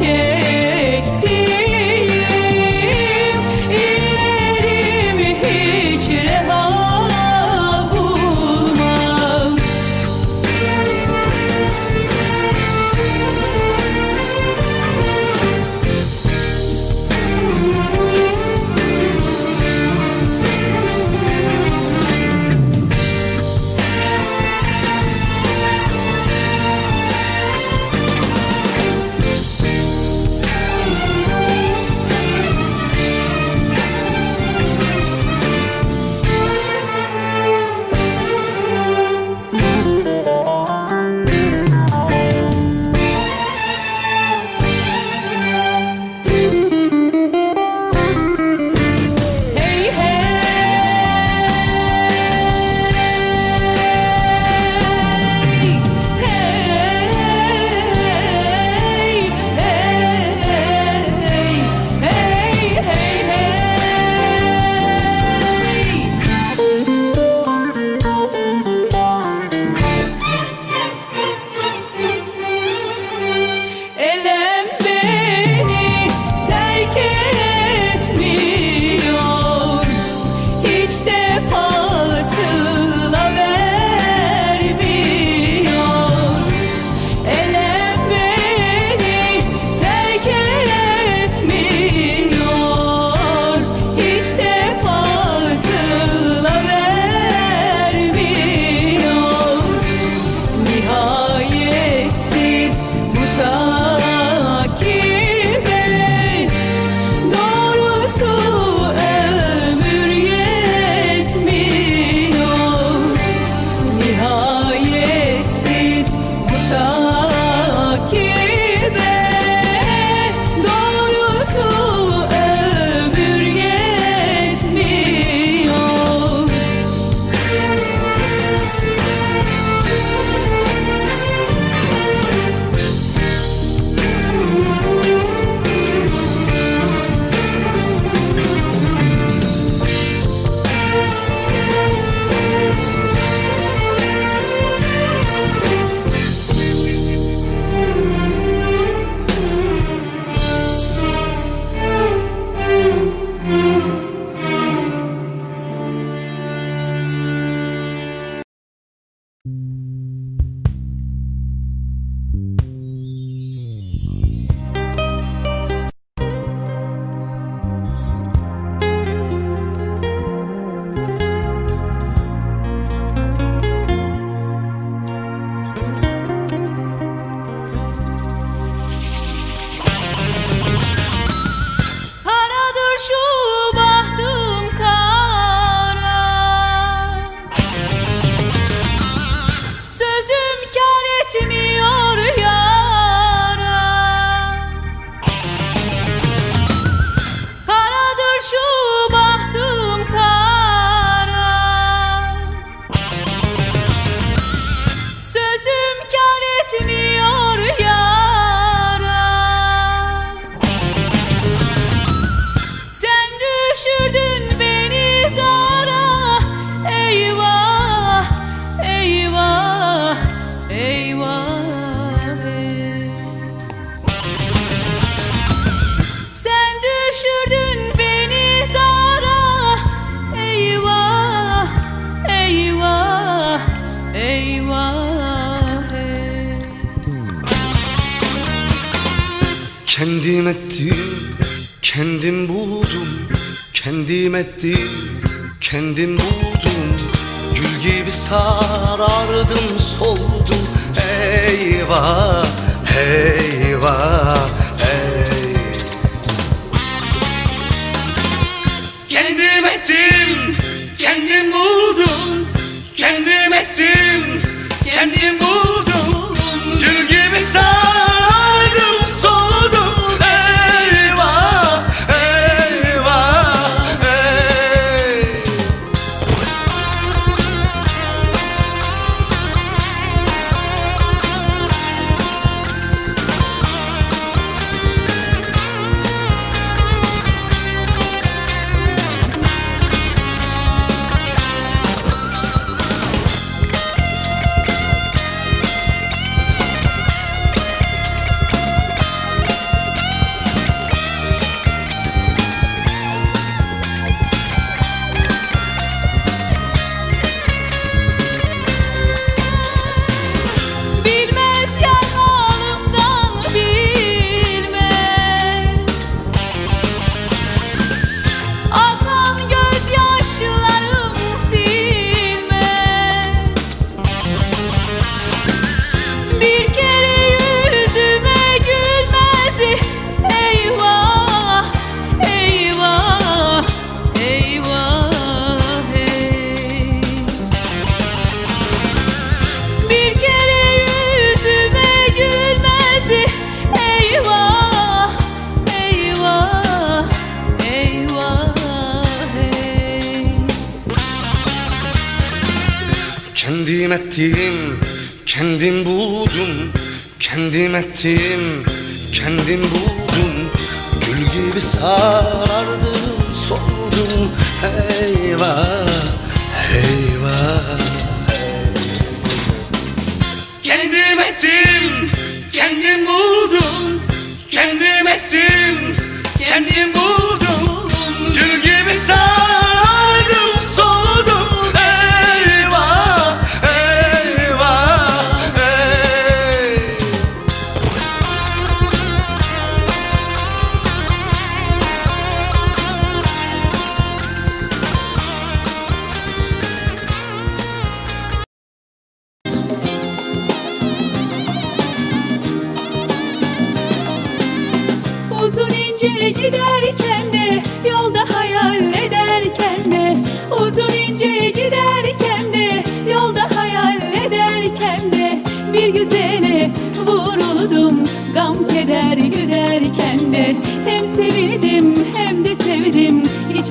Hep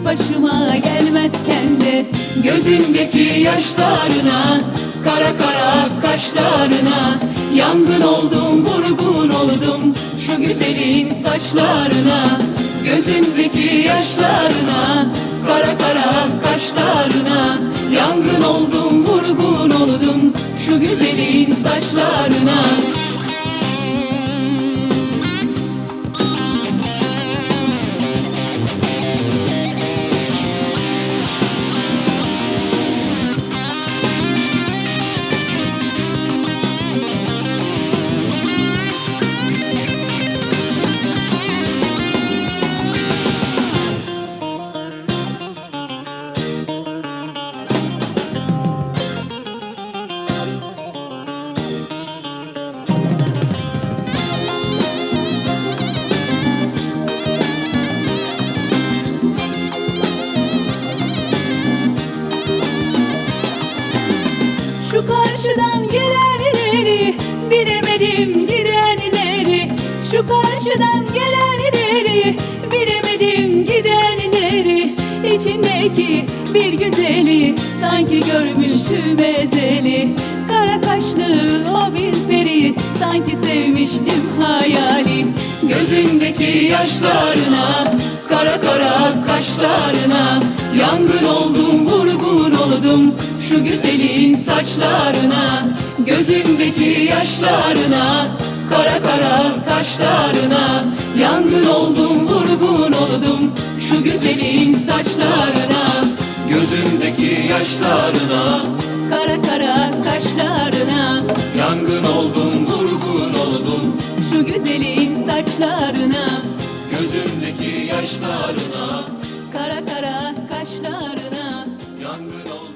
başıma gelmezken de Gözündeki yaşlarına Kara kara kaşlarına Yangın oldum vurgun oldum Şu güzelin saçlarına. Gözündeki yaşlarına Kara kara kaşlarına Yangın oldum vurgun oldum Şu güzelin saçlarına. Gözümdeki yaşlarına Kara kara kaşlarına Yangın oldum vurgun oldum Şu güzelin saçlarına. Gözümdeki yaşlarına Kara kara kaşlarına Yangın oldum vurgun oldum Şu güzelin saçlarına. Gözümdeki yaşlarına Kara kara kaşlarına Yangın oldum.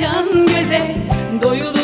Bakışan göze doyulur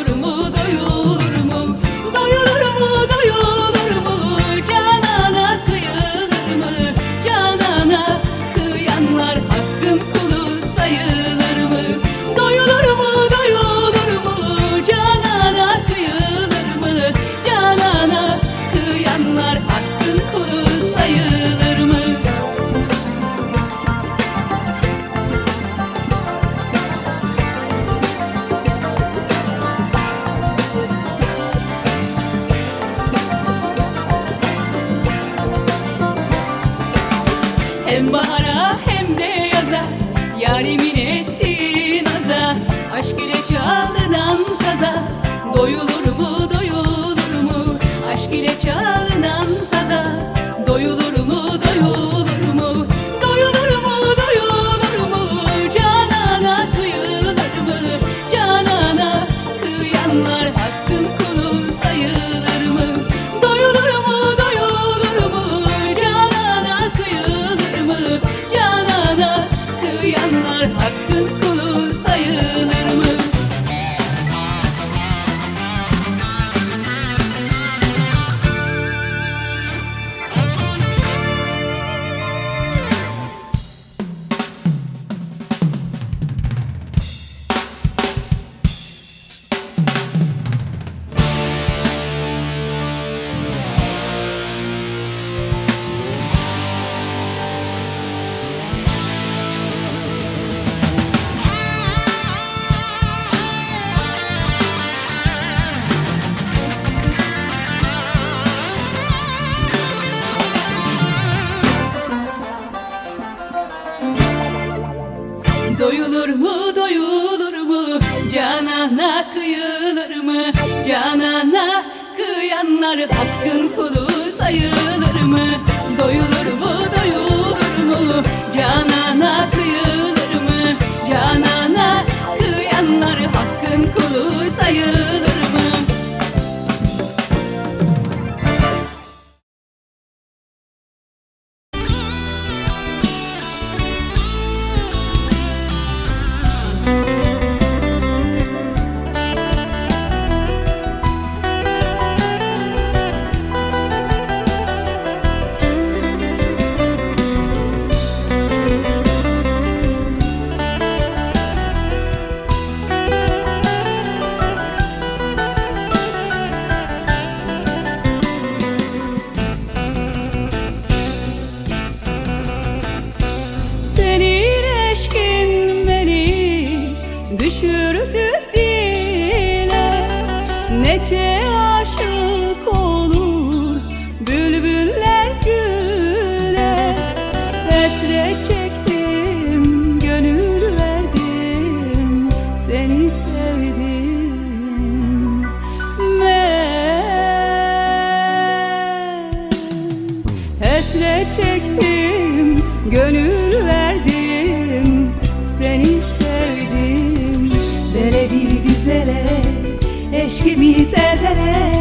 gibi tezele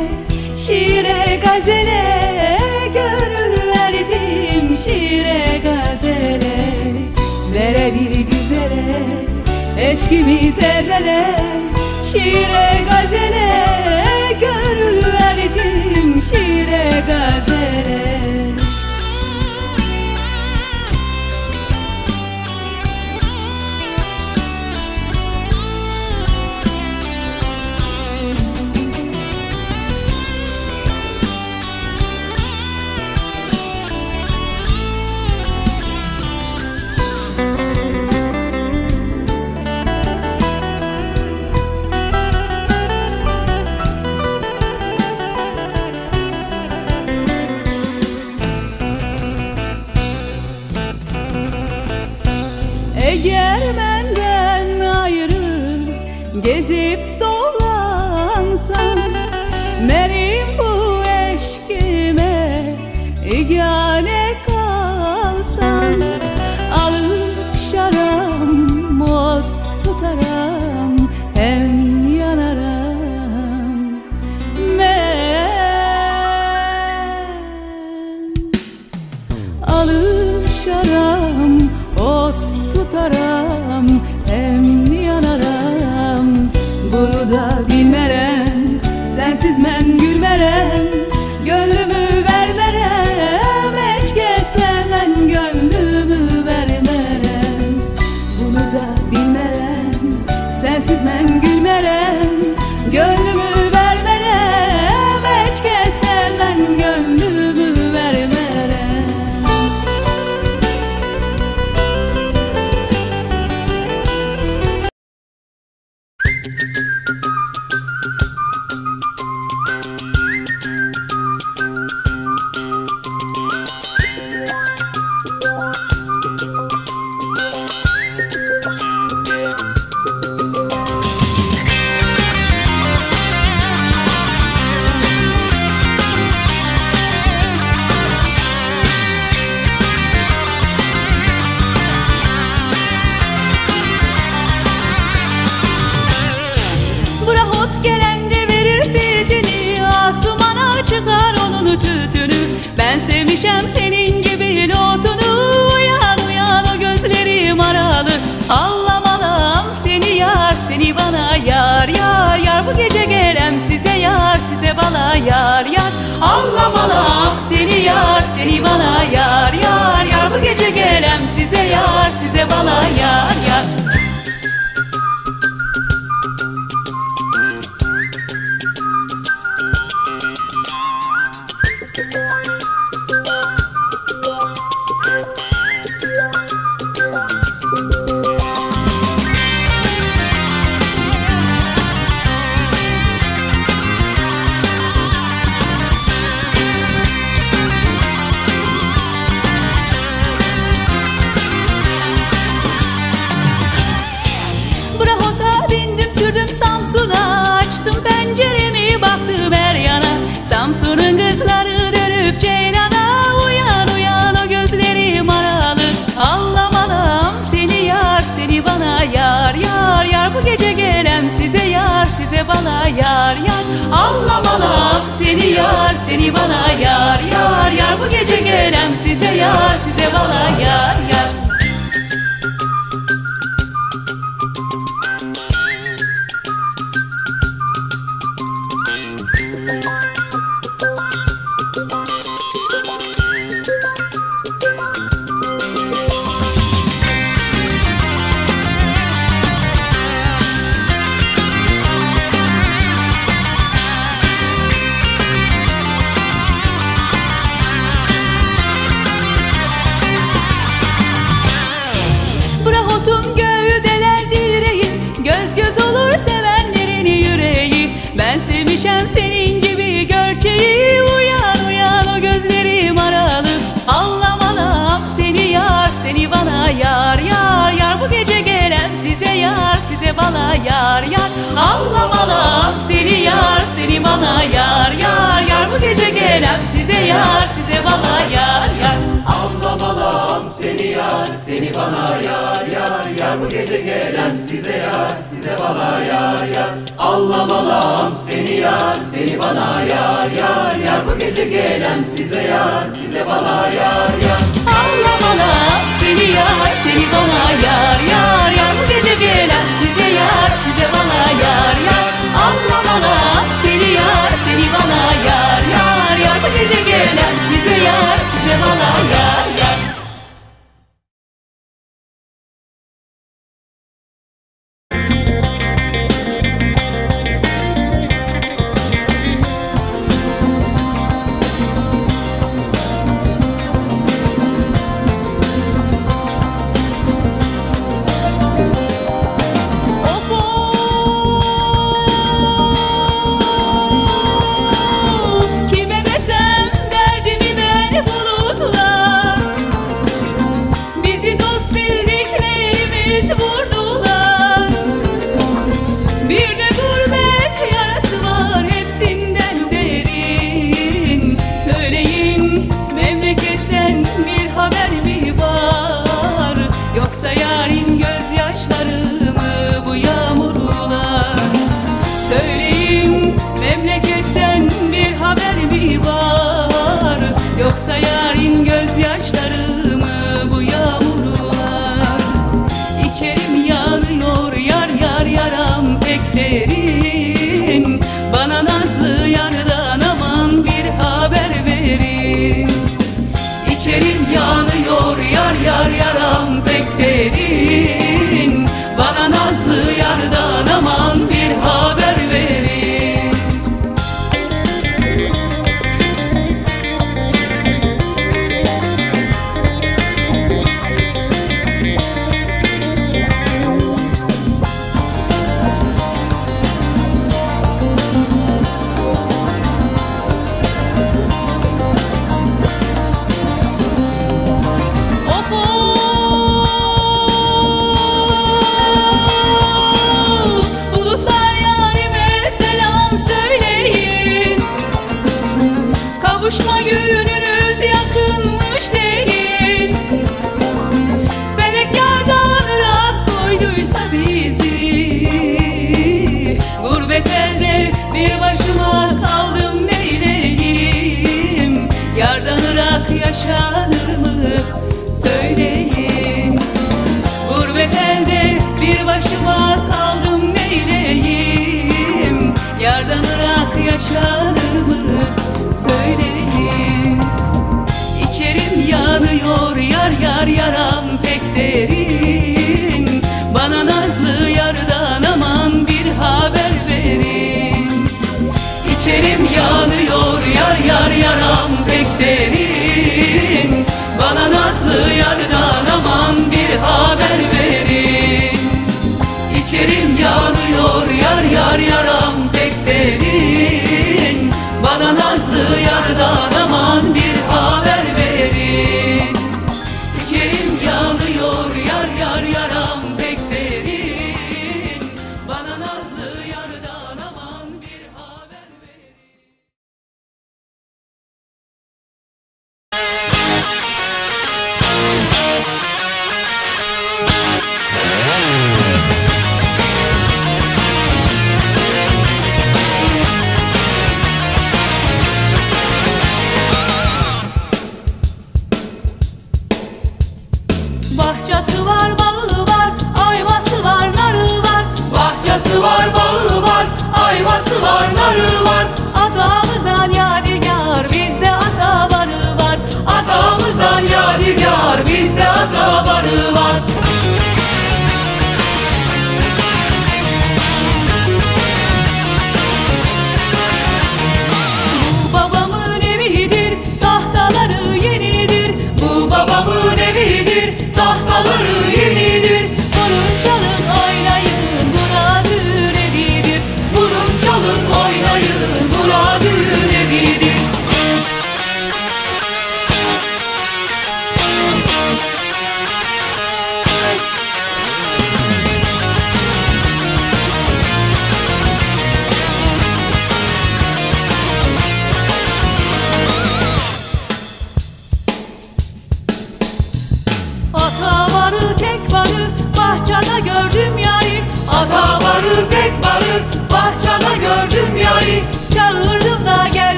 Şiire gazele Gönül verdim şiire gazele Vere bir güzele Eşkimi tezele Şiire gazele Gönül verdim şiire gazele sensizmen gülmeren gönlüm Kavurun kızları dönüp ceylana Uyan uyan o gözlerim aralı. Allah anam seni yar seni bana yar Yar yar. Bu gece gelem size yar size bana yar yar. Allah anam seni yar seni bana yar Yar yar. Bu gece gelem size yar size bana yar yar. bana yar yar yar. Bu gece gelem size yar size bana yar yar. Allah balam seni yar seni bana yar yar yar. Bu gece gelem size yar size bana yar yar. Allah balam seni yar seni bana yar yar yar. Bu gece gelem size yar size bana yar yar. Allah balam seni yar seni bana yar yar yar. Bu gece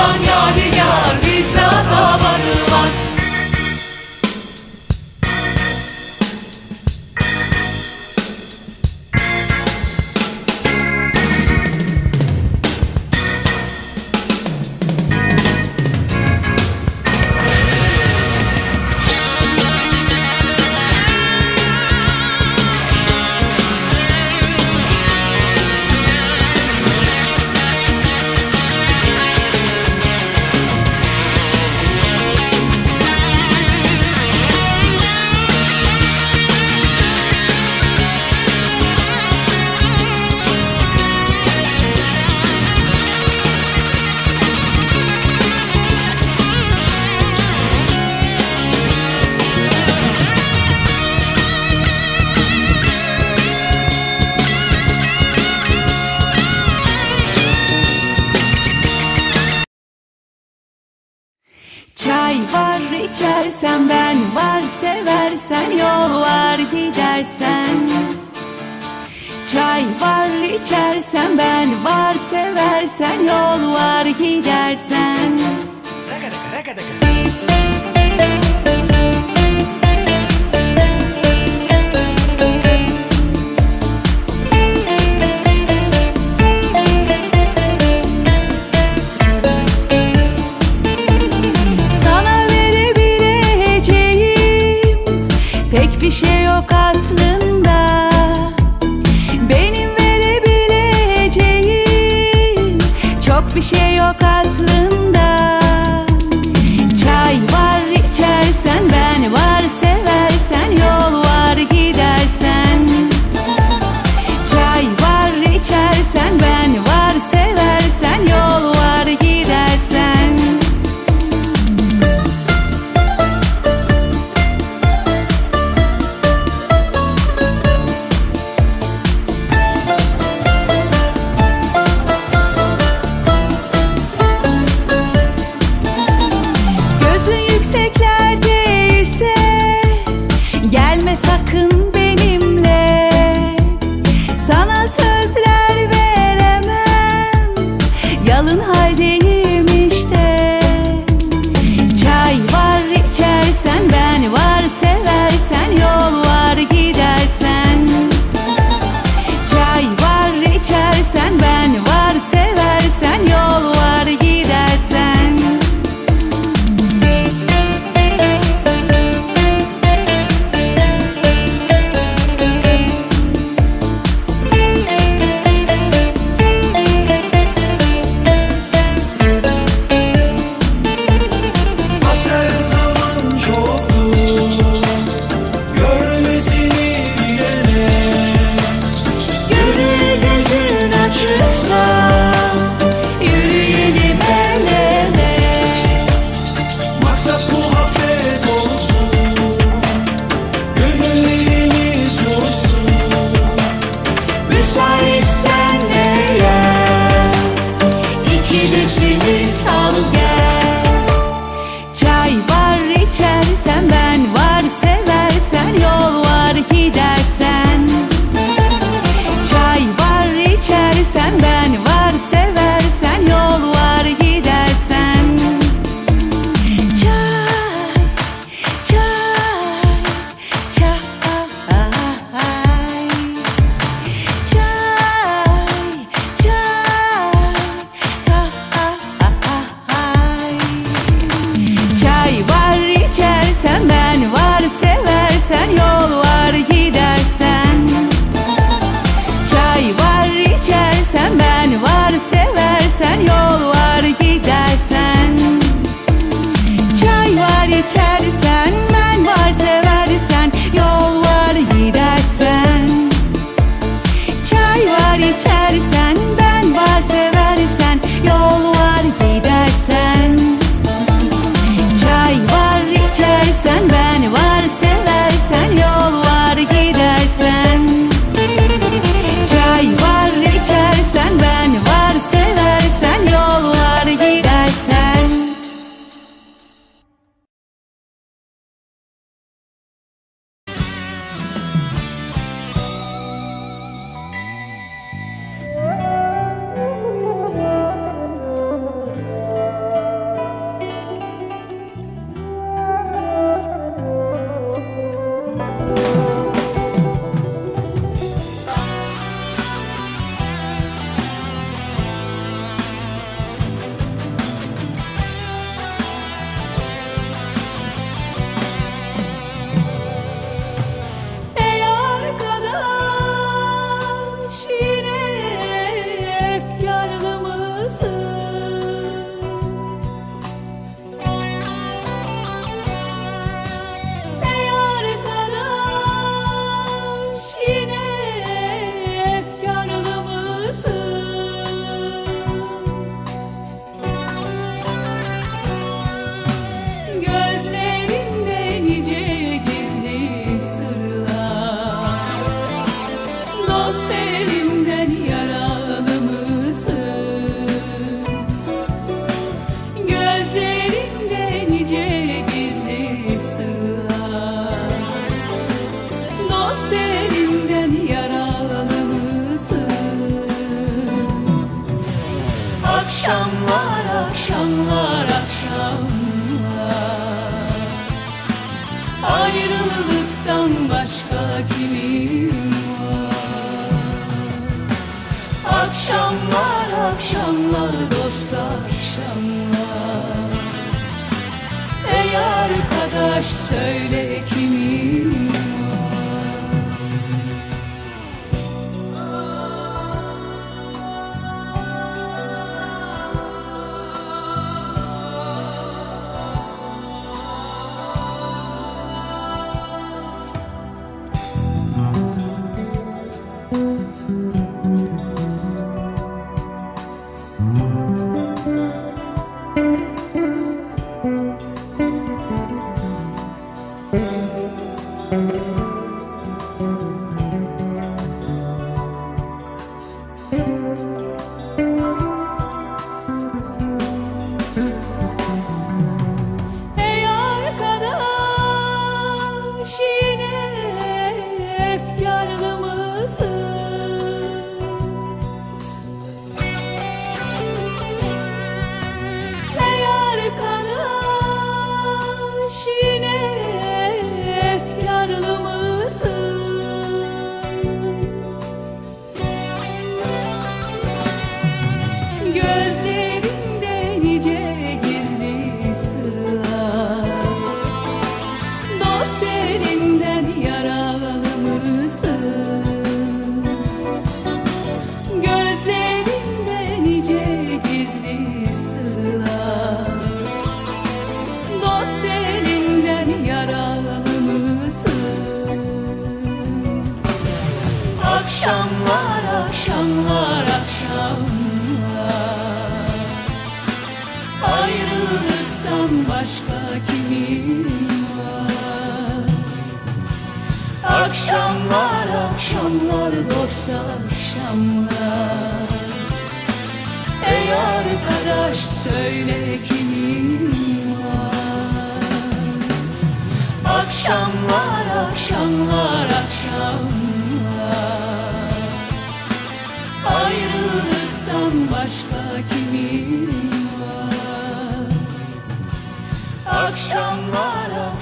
on your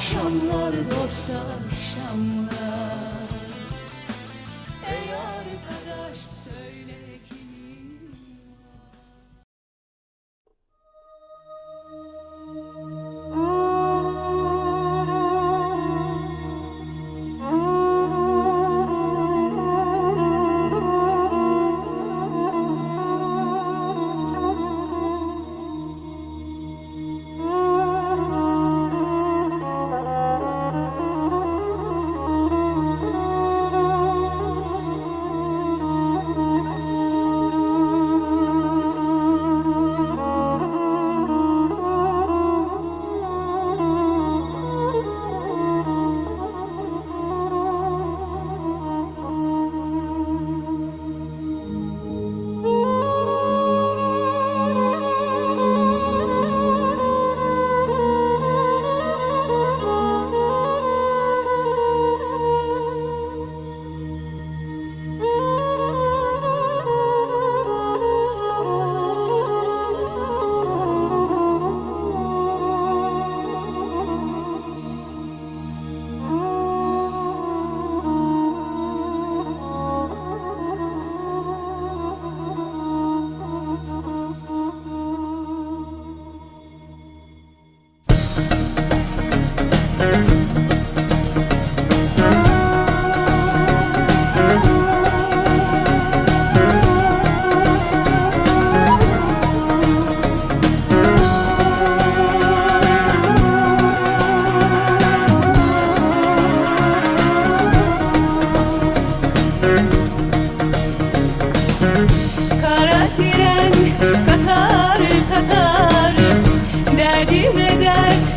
Akşamlar, dost akşamlar. Ey arkadaş söyle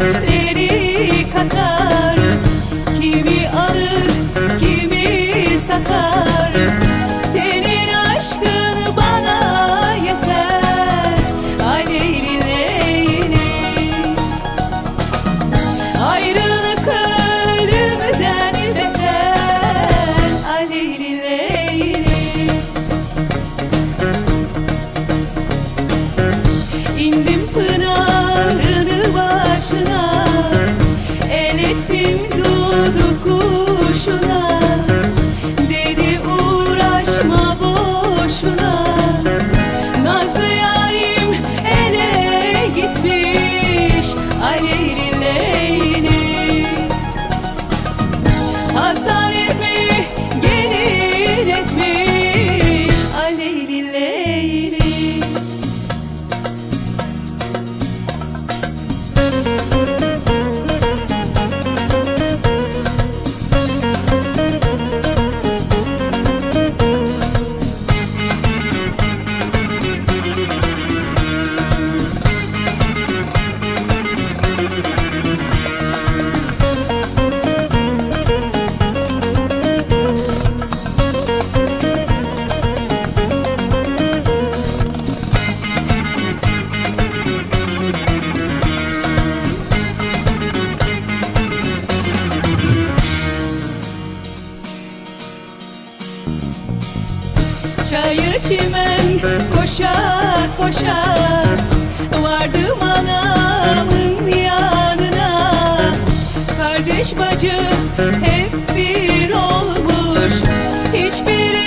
Thank you. çayır çimen. Koşa koşa Vardım anamın yanına. Kardeş bacım hep bir olmuş. Hiçbiri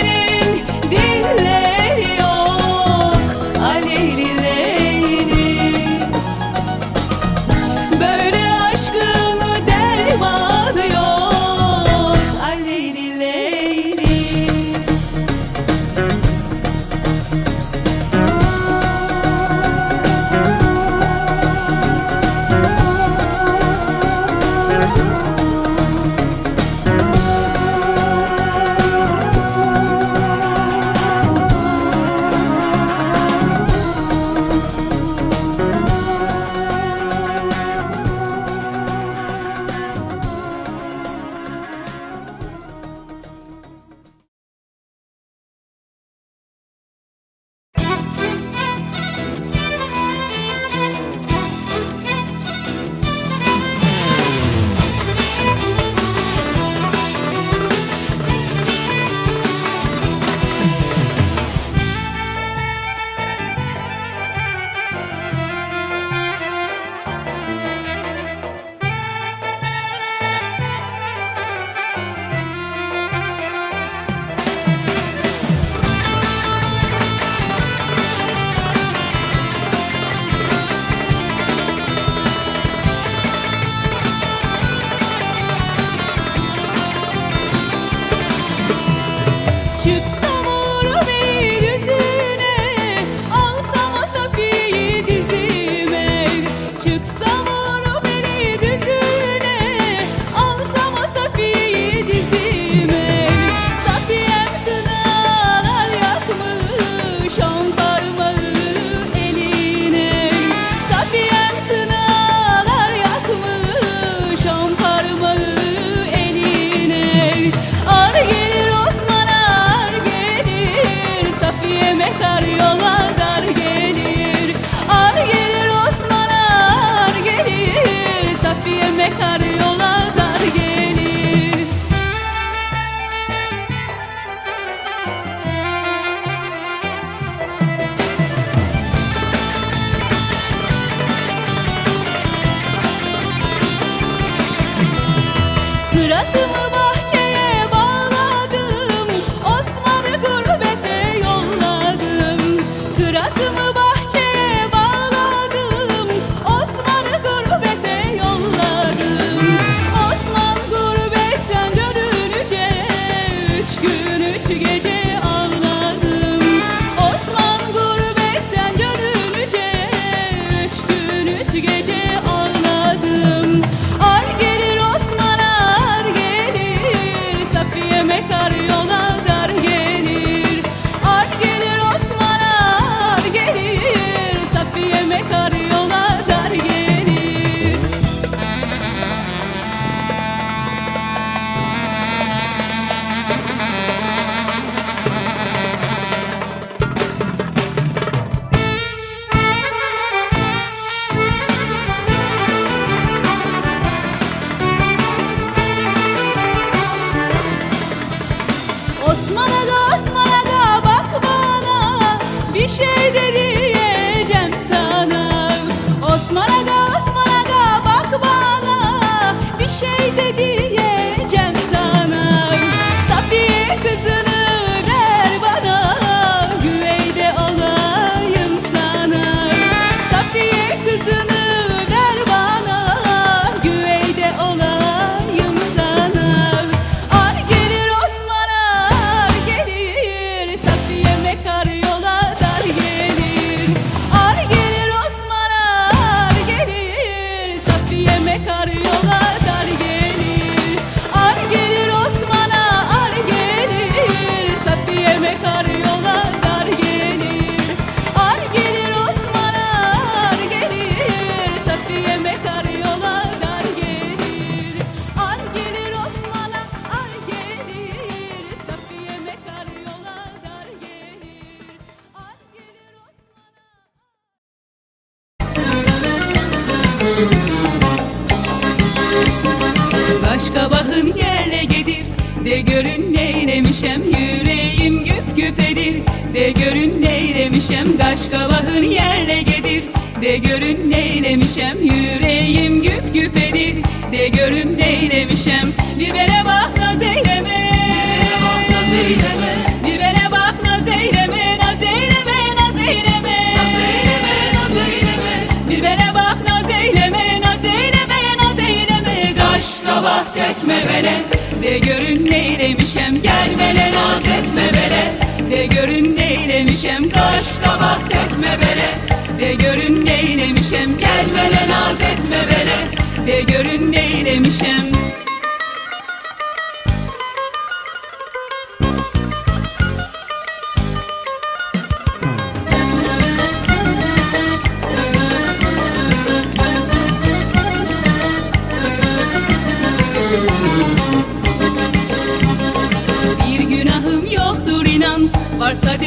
tekme bele. De görün neylemişem gelmele naz etme bele. De görün neylemişem kaş kabak tekme bele. De görün neylemişem gelmele naz etme bele. De görün neylemişem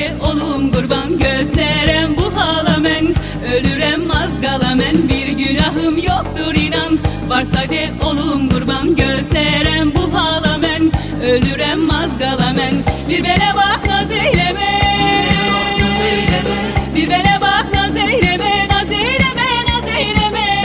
De olum kurban Gözlerem bu halamen. Ölürem az kalamen Bir günahım yoktur inan. Varsa de olum kurban Gözlerem bu halamen. Ölürem az kalamen Bir bele bak naz eyleme. Bir bele bak naz eyleme Naz eyleme naz eyleme.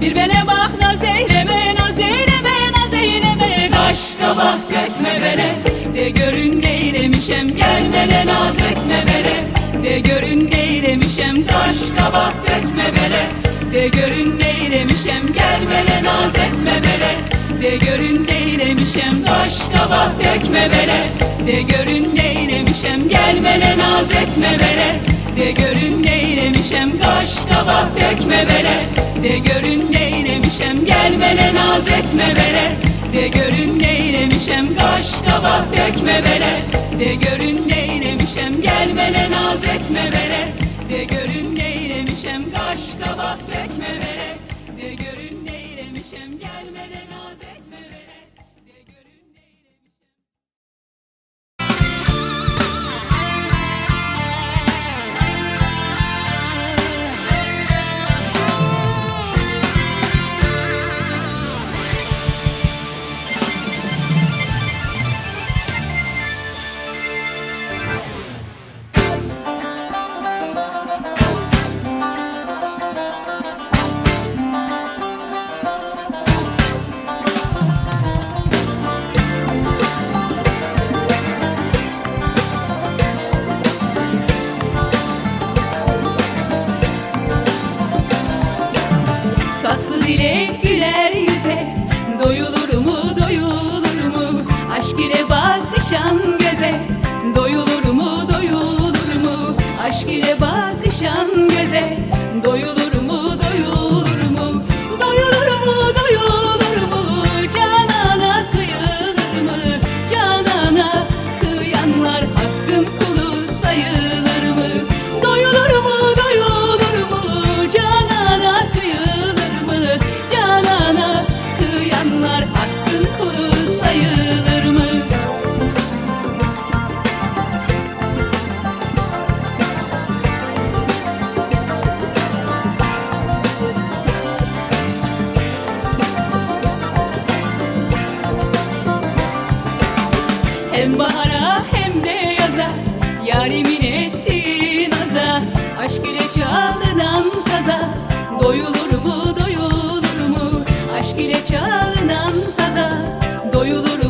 Bir bele bak naz eyleme, naz eyleme, naz eyleme. Kaş kabak tekme bele De görün neylemişem gelmele naz etme bele. De görün neylemişem kaş kabak tekme bele. De görün neylemişem gelmele naz etme bele. De görün neylemişem kaş kabak tekme bele. De görün neylemişem gelmele naz etme bele. De görün neylemişem kaş kabak tekme bele. De görün neylemişem gelmele naz etme bele De görün neylemişem kaş kabak tekme bele. De görün neylemişem gelmele naz etme bele. De görün neylemişem kaş kabak tekme bele. De görün neylemişem gelmele naz bakışan göze Doyulur mu Hem bahara hem de yaza Yarimin ettiği naza. Aşk ile çalınan saza Doyulur mu doyulur mu? Aşk ile çalınan saza Doyulur